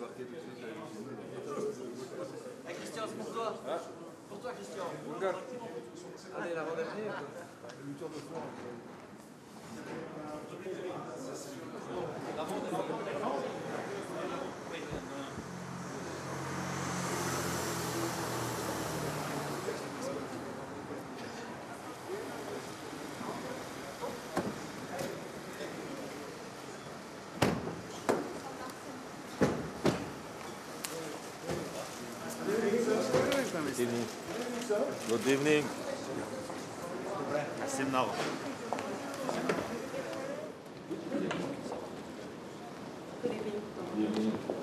débarqué tout de suite. Eh, Christian, c'est pour toi. Pour toi, Christian. Allez, l'avant-dernière. Le tour de. Good evening. Good evening. Asim Nava. Good evening. Good evening.